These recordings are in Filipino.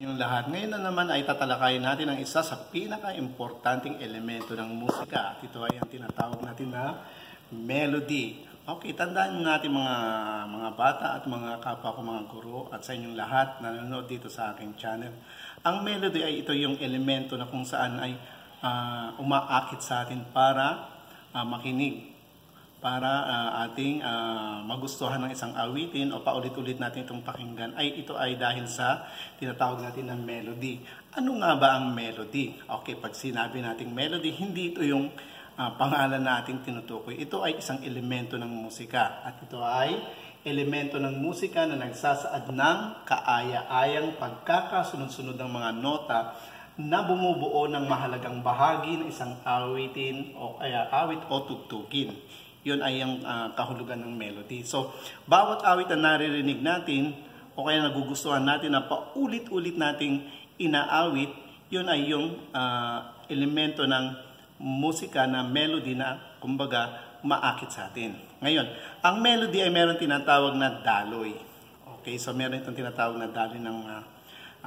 Yung lahat. Ngayon na naman ay tatalakayin natin ang isa sa pinaka-importanting elemento ng musika. At ito ay ang tinatawag natin na melody. Okay, tandaan natin mga mga bata at mga kapwa ko mga guro at sa inyong lahat na nanonood dito sa aking channel. Ang melody ay ito yung elemento na kung saan ay uh, umaakit sa atin para uh, makinig para uh, ating uh, magustuhan ng isang awitin o paulit-ulit natin itong pakinggan ay ito ay dahil sa tinatawag natin ng melody. Ano nga ba ang melody? Okay, pag sinabi nating melody, hindi ito yung uh, pangalan na tinutukoy. Ito ay isang elemento ng musika at ito ay elemento ng musika na nagsasaad ng kaaya-ayang pagkakasunod-sunod ng mga nota na bumubuo ng mahalagang bahagi ng isang awitin o kaya awit o tugtugin. Yun ay ang uh, kahulugan ng melody. So, bawat awit na naririnig natin o kaya nagugustuhan natin na paulit-ulit nating inaawit, yun ay yung uh, elemento ng musika na melody na kumbaga maakit sa atin. Ngayon, ang melody ay meron tinatawag na daloy. Okay, so meron itong tinatawag na daloy ng uh,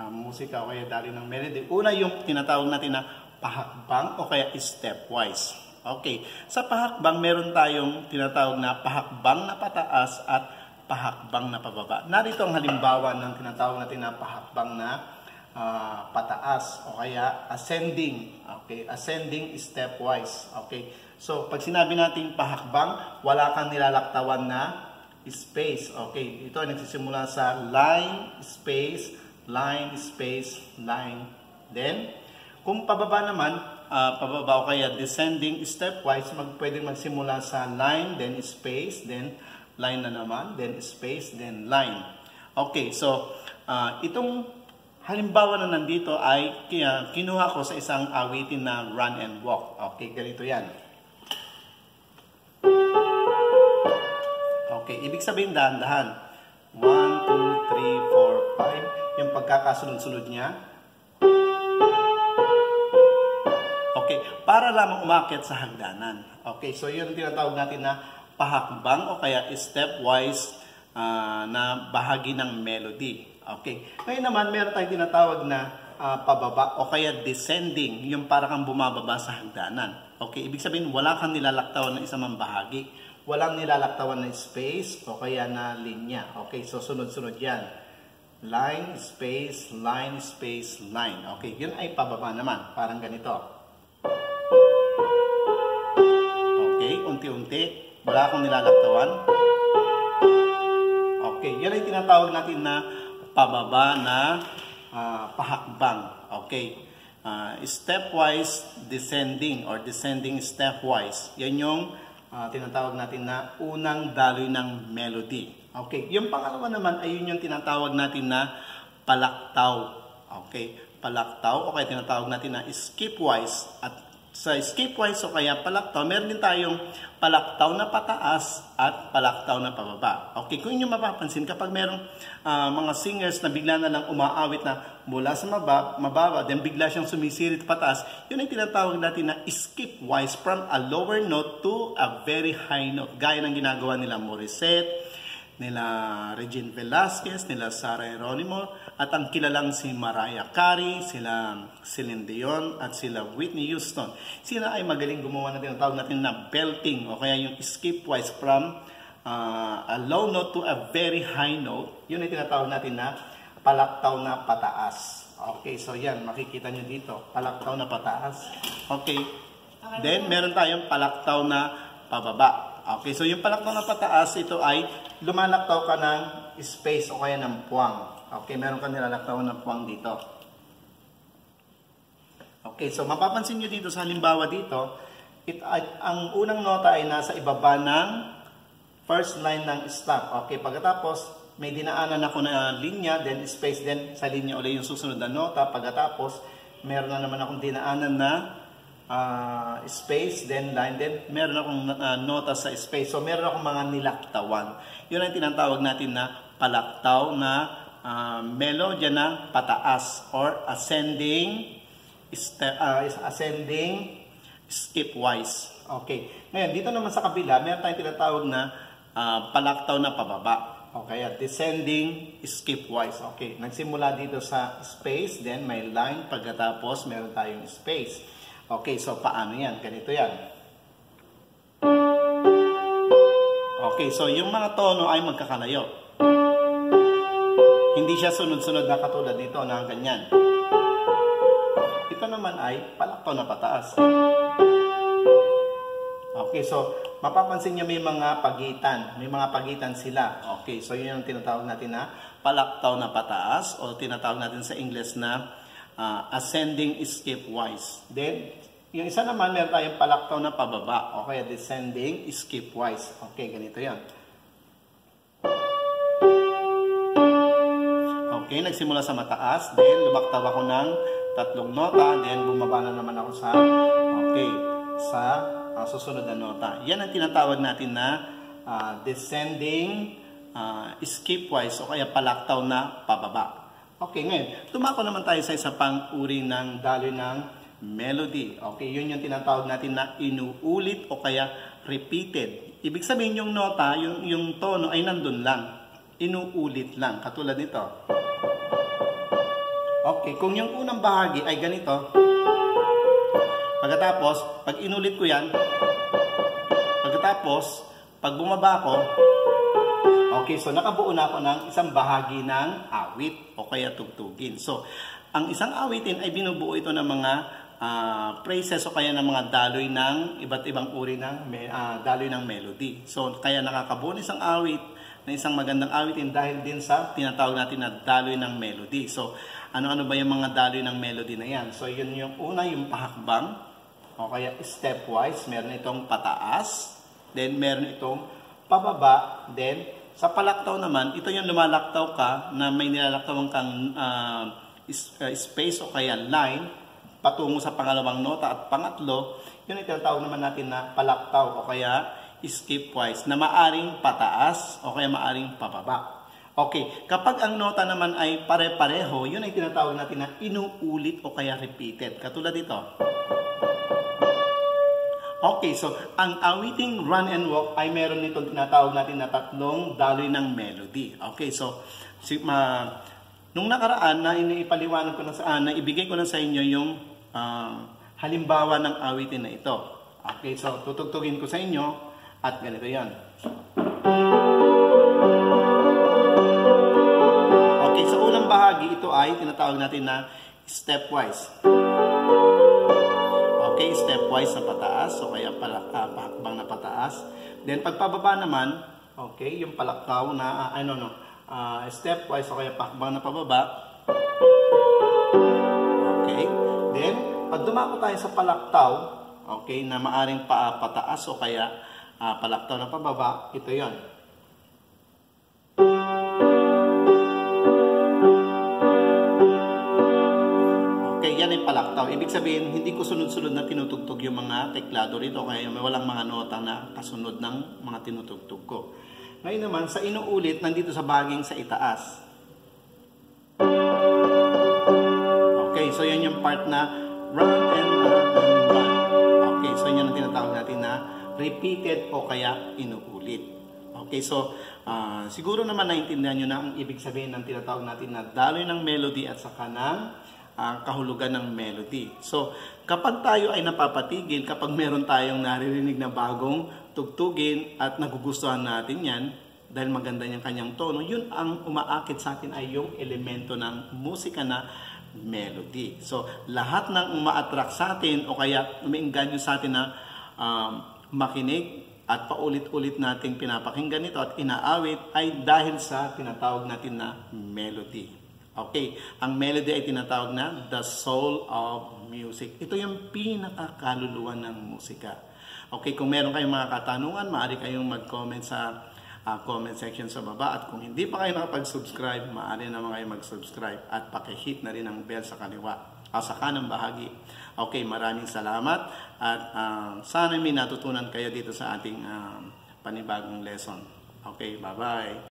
uh, musika o kaya daloy ng melody. Una yung tinatawag natin na pahakbang o kaya stepwise. Okay. Sa pahakbang, meron tayong tinatawag na pahakbang na pataas at pahakbang na pababa. Narito ang halimbawa ng tinatawag natin na pahakbang na uh, pataas o kaya ascending. Okay, ascending stepwise. Okay. So, pag sinabi natin pahakbang, wala kang nilalaktawan na space. Okay, ito ay nagsisimula sa line, space, line, space, line. Then, kung pababa naman, uh, pababa o kaya descending stepwise, mag, pwede magsimula sa line, then space, then line na naman, then space, then line. Okay, so uh, itong halimbawa na nandito ay kinuha ko sa isang awitin na run and walk. Okay, ganito yan. Okay, ibig sabihin dahan-dahan. 1, 2, 3, 4, 5. Yung pagkakasunod-sunod niya. Para lamang umakyat sa hagdanan. Okay, so yun tinatawag natin na pahakbang o kaya stepwise uh, na bahagi ng melody. Okay, ngayon naman meron tayong tinatawag na uh, pababa o kaya descending, yung para kang bumababa sa hagdanan. Okay, ibig sabihin wala kang nilalaktawan ng isang bahagi. Walang nilalaktawan na space o kaya na linya. Okay, so sunod-sunod yan. Line, space, line, space, line. Okay, yun ay pababa naman. Parang ganito. Unti-unti. Wala akong nilalaktawan. Okay, yan ay tinatawag natin na pababa na uh, pahakbang. Okay. Uh, stepwise descending or descending stepwise. Yan yung uh, tinatawag natin na unang daloy ng melody. Okay. Yung pangalawa naman ay yun yung tinatawag natin na palaktaw. Okay. Palaktaw o kaya tinatawag natin na skipwise at sa skipwise o kaya palaktaw, meron din tayong palaktaw na pataas at palaktaw na pababa. Okay, kung inyo mapapansin, kapag merong uh, mga singers na bigla na lang umaawit na mula sa mababa, mababa, then bigla siyang sumisirit pataas, yun ang tinatawag natin na skipwise from a lower note to a very high note. Gaya ng ginagawa nila Morissette, nila Regine Velasquez, nila Sara Geronimo, at ang kilalang si Mariah Carey, sila Celine Dion, at sila Whitney Houston. Sila ay magaling gumawa na tinatawag natin na belting o kaya yung skipwise from uh, a low note to a very high note. Yun ay tinatawag natin na palaktaw na pataas. Okay, so yan, makikita nyo dito, palaktaw na pataas. Okay, then meron tayong palaktaw na pababa. Okay, so yung palaktaw na pataas, ito ay lumalaktaw ka ng space o kaya ng puwang. Okay, meron ka nilalaktawan ng puwang dito. Okay, so mapapansin nyo dito sa halimbawa dito, it, ang unang nota ay nasa ibaba ng first line ng stop. Okay, pagkatapos, may dinaanan ako na linya, then space, then sa linya ulit yung susunod na nota. Pagkatapos, meron na naman akong dinaanan na uh, space, then line, then meron akong uh, nota sa space. So meron akong mga nilaktawan. Yun ang tinatawag natin na palaktaw na uh, melodya na pataas or ascending step, uh, ascending skipwise. Okay. Ngayon, dito naman sa kabila, meron tayong tinatawag na uh, palaktaw na pababa. Okay, at descending skipwise. Okay, nagsimula dito sa space, then may line, pagkatapos meron tayong space. Okay, so paano yan? Ganito yan. Okay, so yung mga tono ay magkakalayo. Hindi siya sunod-sunod na katulad dito na ganyan. Ito naman ay palakto na pataas. Okay, so mapapansin nyo may mga pagitan. May mga pagitan sila. Okay, so yun yung tinatawag natin na palaktaw na pataas o tinatawag natin sa English na uh, ascending skipwise. Then, yung isa naman, meron tayong palaktaw na pababa. Okay, descending skipwise. Okay, ganito yan. Okay, nagsimula sa mataas. Then, lumaktaw ako ng tatlong nota. Then, bumaba na naman ako sa, okay, sa uh, susunod na nota. Yan ang tinatawag natin na uh, descending uh, skipwise o kaya palaktaw na pababa. Okay, ngayon, tumako naman tayo sa isa pang uri ng daloy ng melody. Okay, yun yung tinatawag natin na inuulit o kaya repeated. Ibig sabihin yung nota, yung, yung tono ay nandun lang. Inuulit lang, katulad nito. Okay, kung yung unang bahagi ay ganito, Pagkatapos, pag inulit ko yan, pagkatapos, pag bumaba ako, okay, so nakabuo na ako ng isang bahagi ng awit o kaya tugtugin. So, ang isang awitin ay binubuo ito ng mga uh, phrases o kaya ng mga daloy ng iba't ibang uri ng uh, daloy ng melody. So, kaya nakakabuo ng isang awit na isang magandang awitin dahil din sa tinatawag natin na daloy ng melody. So, ano-ano ba yung mga daloy ng melody na yan? So, yun yung una, yung pahakbang, o kaya stepwise, meron itong pataas, then meron itong pababa, then sa palaktaw naman, ito yung lumalaktaw ka na may nilalaktawan kang uh, space o kaya line patungo sa pangalawang nota at pangatlo, yun ay tinatawag naman natin na palaktaw o kaya skipwise na maaring pataas o kaya maaring pababa. Okay, kapag ang nota naman ay pare-pareho, yun ay tinatawag natin na inuulit o kaya repeated. Katulad dito. Okay, so ang awiting run and walk ay meron nitong tinatawag natin na tatlong daloy ng melody. Okay, so si, ma, nung nakaraan na iniipaliwanag ko na sa uh, na ibigay ko na sa inyo yung uh, halimbawa ng awitin na ito. Okay, so tutugtugin ko sa inyo at ganito 'yan. Okay, sa unang bahagi ito ay tinatawag natin na stepwise. Okay, stepwise na pataas, so kaya pala, uh, na pataas. Then pagpababa naman, okay, yung palaktaw na, uh, ano no, uh, stepwise o kaya pakbang na pababa. Okay, then pag dumako tayo sa palaktaw, okay, na maaring pa, pataas o kaya uh, palaktaw na pababa, ito yon palaktaw. Ibig sabihin, hindi ko sunod-sunod na tinutugtog yung mga teklado rito kaya may walang mga nota na kasunod ng mga tinutugtog ko. Ngayon naman, sa inuulit, nandito sa baging sa itaas. Okay, so yan yung part na run and run and run. Okay, so yan ang tinatawag natin na repeated o kaya inuulit. Okay, so uh, siguro naman naintindihan nyo na ang ibig sabihin ng tinatawag natin na daloy ng melody at saka ng uh, kahulugan ng melody. So, kapag tayo ay napapatigil, kapag meron tayong naririnig na bagong tugtugin at nagugustuhan natin yan, dahil maganda niyang kanyang tono, yun ang umaakit sa atin ay yung elemento ng musika na melody. So, lahat ng uma-attract sa atin o kaya umiinganyo sa atin na um, makinig at paulit-ulit nating pinapakinggan ito at inaawit ay dahil sa tinatawag natin na melody. Okay, ang melody ay tinatawag na the soul of music. Ito yung pinakakaluluwa ng musika. Okay, kung meron kayong mga katanungan, maaari kayong mag-comment sa uh, comment section sa baba. At kung hindi pa kayo nakapag-subscribe, maaari naman kayo mag-subscribe at pakihit na rin ang bell sa kaliwa o sa kanang bahagi. Okay, maraming salamat at uh, sana may natutunan kayo dito sa ating uh, panibagong lesson. Okay, bye-bye.